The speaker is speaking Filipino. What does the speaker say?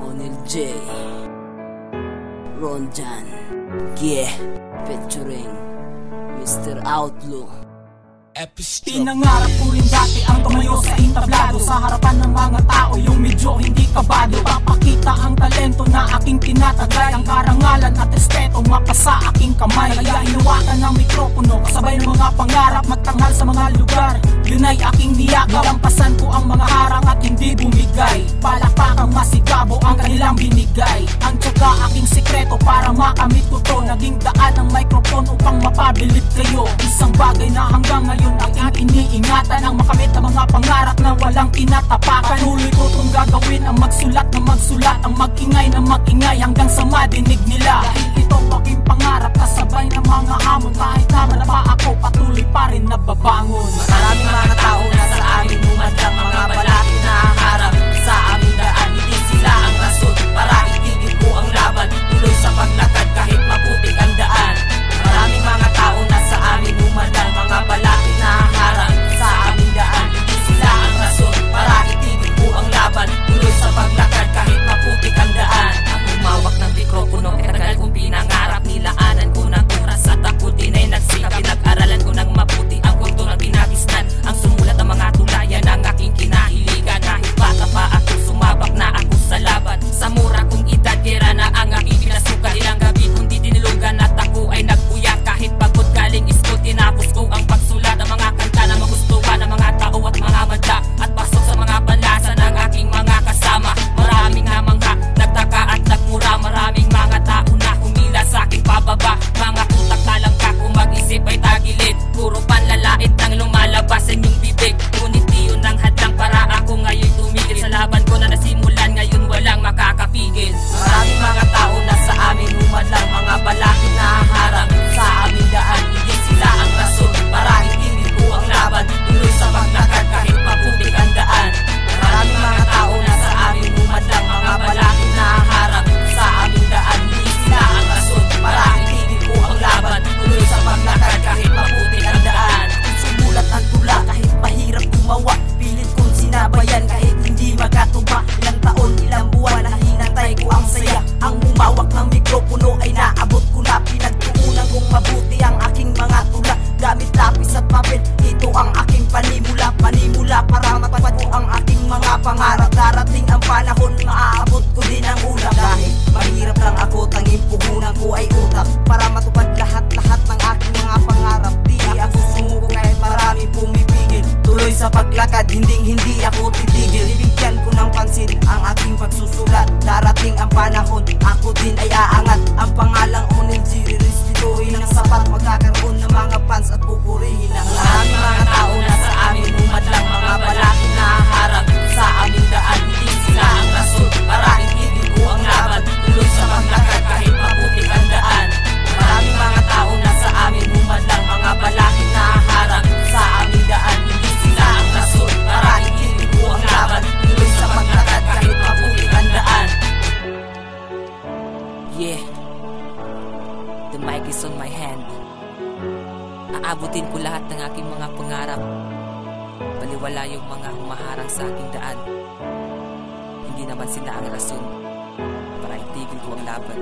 Onil J Rondan Yeah Featuring Mr. Outlaw Pinangarap ko rin dati ang tumayo sa entablado Sa harapan ng mga tao yung medyo hindi kabado. Papakita ang talento na aking tinatagay. Ang karangalan at respeto mapasa aking kamay. Kaya inuwakan ng mikropono kasabay ng mga pangarap Magtanghal sa mga lugar. Yun ay aking niyakap Lampasan ko ang mga harang at hindi laging daan ang microphone upang mapabilit kayo. Isang bagay na hanggang ngayon ang ating iniingatan. Ang makamit ang mga pangarap na walang tinatapakan. Patuloy ko itong gagawin ang magsulat na magsulat. Ang magingay na magingay hanggang sa madinig nila. Dahil itong aking pangarap kasama handa para matapad ko ang aking mga pangarap. Darating ang panahon, maaabot ko din ang ulap Dahil mahirap lang ako, tanging puhunan ko ay utak. Para matupad lahat-lahat ng aking mga pangarap Di ako sumuko kahit marami pumipigil Tuloy sa paglakad, hinding hindi ako titigil. Ibigyan ko ng pansin ang aking pagsusulat. Darating ang panahon, ako din ay aangat. the mic is on my hand. Aabutin ko lahat ng aking mga pangarap. Baliwala yung mga humaharang sa aking daan. Hindi naman sila ang rason para itigil ko ang laban.